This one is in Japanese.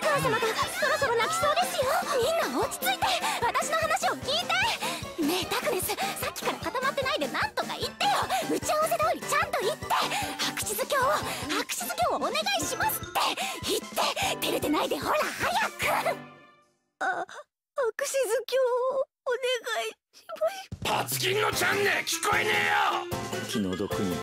白様がそろそろ泣きそうですよみんな落ち着いて私の話を聞いてねえタクネスさっきから固まってないでなんとか言ってよ打ち合わせ通りちゃんと言って白地図鏡を白地図鏡をお願いしますって言って照れてないでほら早くあ白地図鏡をお願いしますパツキンのチャンネル聞こえねえよ！気の毒に